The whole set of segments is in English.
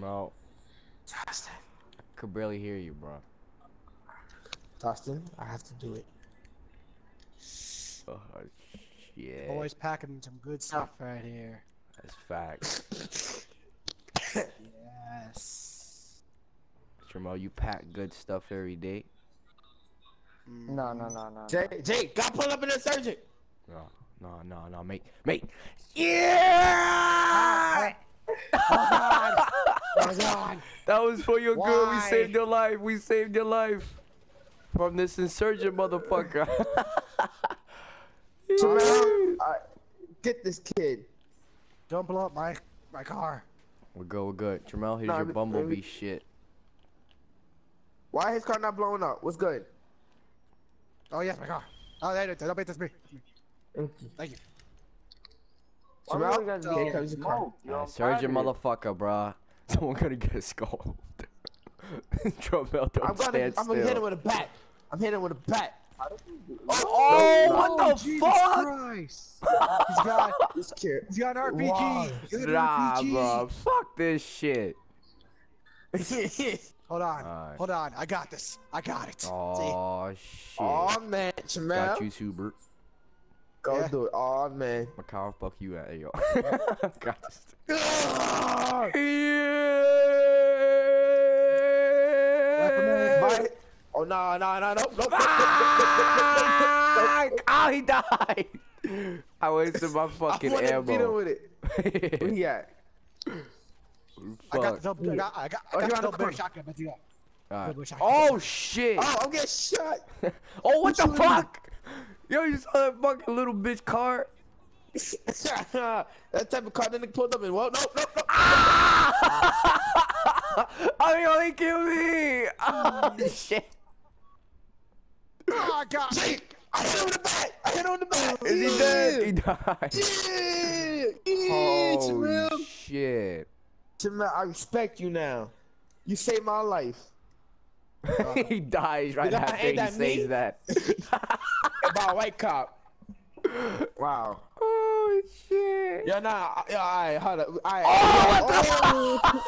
No, Tostin. I could barely hear you, bro. Tostin, I have to do it. Oh, shit. Always packing some good stuff right here. That's facts. Yes. Jamal, you pack good stuff every day. Mm. No, no, no, no. Jay, Jay, got pull up an insurgent. No, no, no, no, mate, mate. Yeah! Ah, ah, oh God! Oh God! That was for your good. We saved your life. We saved your life from this insurgent motherfucker. Jamel, uh, get this kid. Don't blow up my my car. we're good. We're good. Jamal, here's Nah, your but- bumblebee shit. Why his car not blowing up? What's good? Oh yes, my car. Oh, there it is. Don't beat this me. Thank you. Why Jamal, you guys yeah, getting comes your car. smoked? You're Uh, on motherfucker, bruh. Someone gonna get skulled. Jamal, don't I'm gonna, stand I'm gonna hit him with a bat. I'm hitting him with a bat. Oh, No, what oh, the Jesus fuck? Christ! He's got This kid. he's got an RPG. Wow. He's got Nah, RPG. bro. Fuck this shit. Hold on. Alright. Hold on. I got this. I got it. See? Oh shit. oh man, Jamel. Got you, Super. Go Yeah. do it. Oh man. Macau, fuck you at yo. Got this. Ah! Yeah. Oh no no no no no. Fuck! Oh, he died. I wasted my fucking wanna beat him ammo. with it. Where he at? I got the Fuck. double. I got. I got. Oh, I got on the the double corner. shotgun. But you got. Alright. Oh shit! Oh, I'm getting shot. Oh, what the you doing? fuck? Yo, you saw that fucking little bitch car? that type of car that nigga pulled up in. Well, no, no, no. Ah! Oh, he only killed me! Oh, shit. Oh God! Jay, I hit him with the bat. I hit him with the bat. Is he dead? He died. Yeah, yeah, Oh, Jamel. shit. Jamel, I respect you now. You saved my life. he dies right after he that says me? that. About white cop. Wow. oh, shit. Yeah, nah. Yeah, all right, hold up. All right. Oh, what the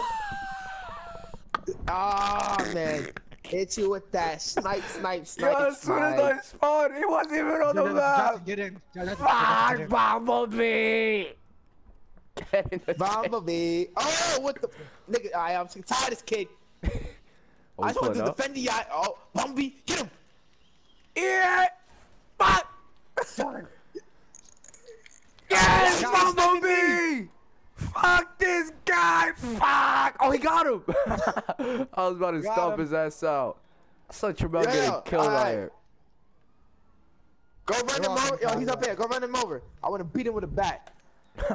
Oh, ah, man. Hit you with that snipe, snipe, snipe. Yo, as soon as I snipe. spawned, he wasn't even on the map. Get in. Get in. Fuck, Get in. Bumblebee! Get in the Bumblebee. Oh, what the nigga? I am tired of this kid. Oh, I just want to up? defend the eye. Oh, Bumblebee, hit him. Yeah! Fuck! Yes, God, Bumblebee! Fuck this guy! Fuck! Oh, he got him! I was about to Got stomp him. his ass out. I saw Tremel Yeah, getting killed out alright. here. Go run him over. Yo, he's up here. Go run him over. I want to beat him with a bat.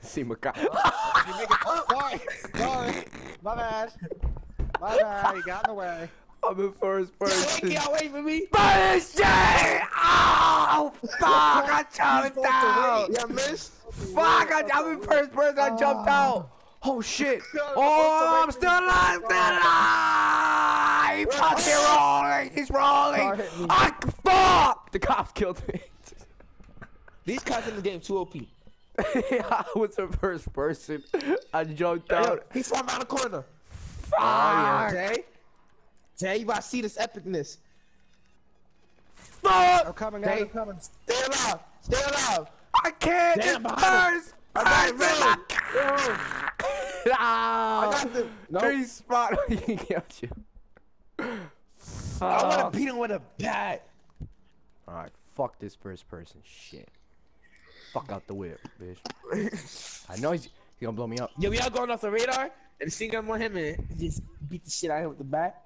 See Makai. You make it- Sorry. Sorry. My bad. My bad. You got in the way. I'm in first Wait, person. get away from me. Finish it! Oh, fuck! I jumped out! Yeah, miss. Fuck! I, I'm in first person. I jumped ah. out. Oh shit! Oh, I'm still alive! Still alive! He fucking rolling! He's rolling! hit me. I fuck! The cops killed me. These cops in the game too OP. I was in first person. I jumped Yo, out. he's from around the corner. Fuck! Oh yeah, Jay. Jay, you about to see this epicness. Fuck! I'm coming. Hey. I'm coming. Stay alive. Stay alive. I can't. Damn, It's behind him. first I got person. I got the No. Three spot. he killed you. I want Fuck. to beat him with a bat. Alright, fuck this first person shit. Fuck out the whip, bitch. I know he's, he's gonna blow me up. Yeah, we all going off the radar and see him on him and just beat the shit out of him with the bat.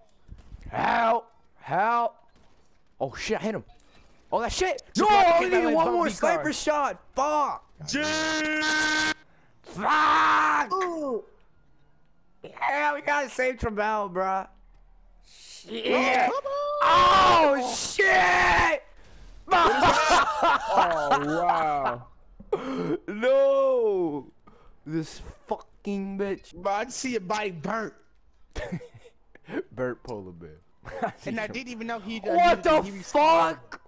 Help! Help! Oh shit, I hit him. Oh that shit! No, Just I only need one more sniper car. shot. Fuck! Jay! Fuck! Ooh. Yeah, we gotta save Trabell, bruh. Shit! Oh, come oh, on. Oh shit! Oh, wow. no! This fucking bitch. Bro, I just see your body burnt. Burt Polar Bear. And I didn't even know he. Uh, what he, the he fuck?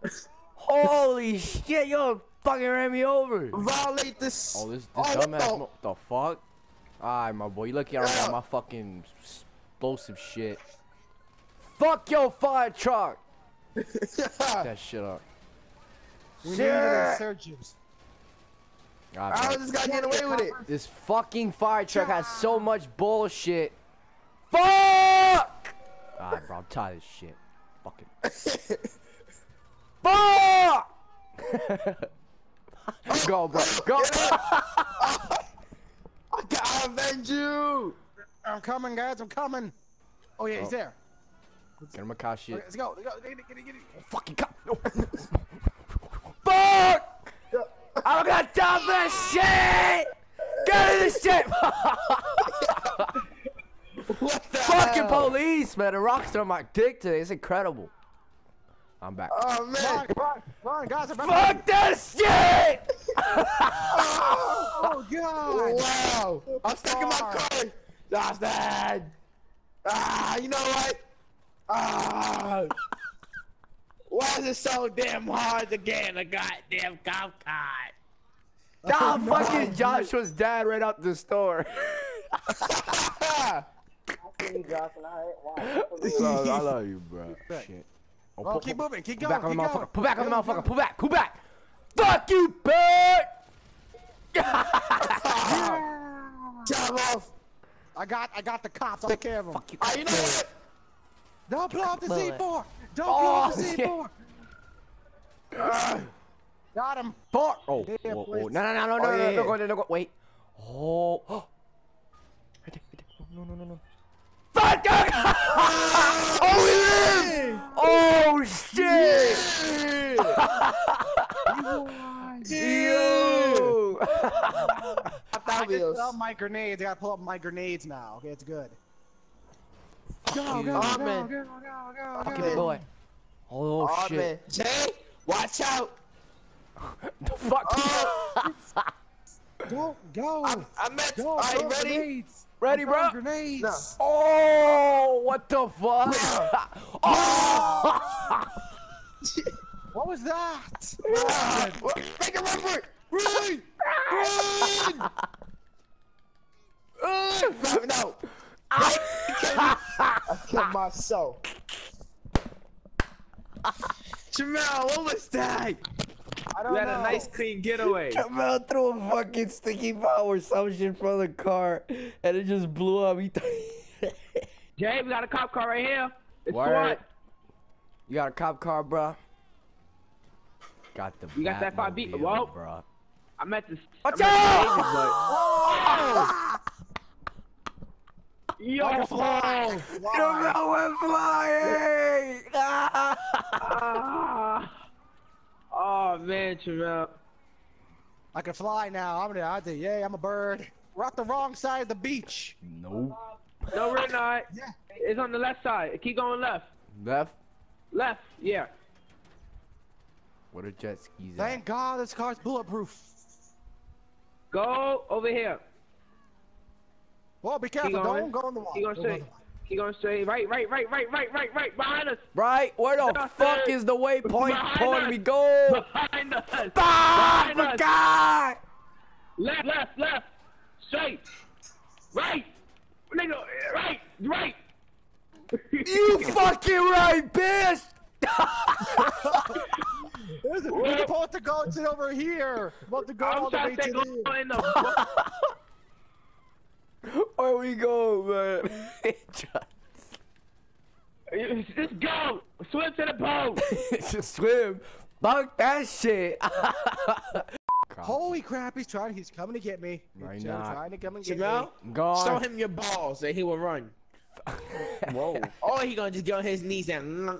Holy shit, yo, fucking ran me over. Violate this. Oh, this, this what dumbass. the- Mo- the fuck? Alright, my boy. You lucky I don't got my fucking explosive shit. Fuck your fire truck. that shit up. We need Shit. an insurgents. Alright, How bro. is this guy getting away with it? This fucking fire truck has so much bullshit. Fuck! Alright, bro. I'm tired of this shit. Fucking. Fuck! Go, bro. Go. I gotta avenge you! I'm coming, guys. I'm coming. Oh yeah, he's Oh. there. Get him a car Okay, let's go. Let's go. Get it, get it, get it. Oh, fucking cop. No. Fuck! I'm gonna dump for that shit! Get in this shit! What the Fucking hell? police, man. The rocks on my dick today. It's incredible. I'm back. Oh Run, man! run, run, guys. I'm Fuck this shit! Oh god. Wow! I'm stuck in my car! That's bad! Ah, you know what? Ah! Why is it so damn hard to get in a goddamn cop car? Nah, fucking Joshua's dad right out the store. I see Ah! Bro, I love you, bro. Shit. Oh, Well, pull- keep pull- moving. Keep Pull going. back on the motherfucker. Pull back on the motherfucker. go. Pull back. Pull back. Fuck you, bitch! Jump off! I got, I got the cops. I'll take care of them. Fuck you. You know what? Don't blow up the Bullet. C4. Don't Oh, blow up the shit. C4. Ah, Got him. Fuck! Oh, Yeah, whoa, whoa. no, no, no, no, no, Oh, no, yeah. no, go, no, no, go, wait. Oh, oh. Right there, right there. No, no, no, no. Fuck! oh, we live! Oh, shit! Yo! I Hot just up my grenades. I gotta pull up my grenades now. Okay, it's good. Go, you. go, Oh, go, man. go, go, go, Fucking go. boy. Oh, Oh, shit. man. Jay, watch out! Fuck Oh, Don't go. I'm, I'm at. Go, Are throw you ready? Grenades. Ready, Throw bro? Grenades. No. Oh, what the fuck? oh! What was that? Make a run for it! Run! Run! Run! No! I killed myself. Jamel, what was that? I don't You had know. a nice clean getaway. Jamal threw a fucking sticky bomb or some shit from the car, and it just blew up. He th- Jay, we got a cop car right here. It's Word. SWAT. you got a cop car, bro? Got the. You got that five beat- Batmobile, Whoa. bro. I'm at the. Watch I'm at the out! Davis, but- Yo! Fly. Jamal went flying! Ah! Ah. Oh man, Jamel. I can fly now. I'm there. I did. Yay, I'm a bird. We're at the wrong side of the beach. Nope. No, we're not. Yeah. It's on the left side. Keep going left. Left. Left. Yeah. What are jet skis at? Thank God this car's bulletproof. Go over here. Well, be careful. going. Don't go in the water. Keep going Don't go in straight. the water. Keep going straight. Right, right, right, right, right, right, right, right. Behind us. Right? Where the Nothing. fuck is the waypoint Behind telling us. me go? Behind us. Ah, Behind us. God! Left, left, left. Straight. Right. Nigga, right, right. You fucking right, bitch! Listen, We're supposed to go to over here. We're supposed to go all I'm the trying way to to go there. in the. Where we go, man? Just go. Swim to the boat. Just swim. Fuck that shit. Holy crap, he's trying. He's coming to get me. Why He's not? trying to come and get Jamel, me. Gone. show him your balls and he will run. Whoa. Or he gonna just get on his knees and.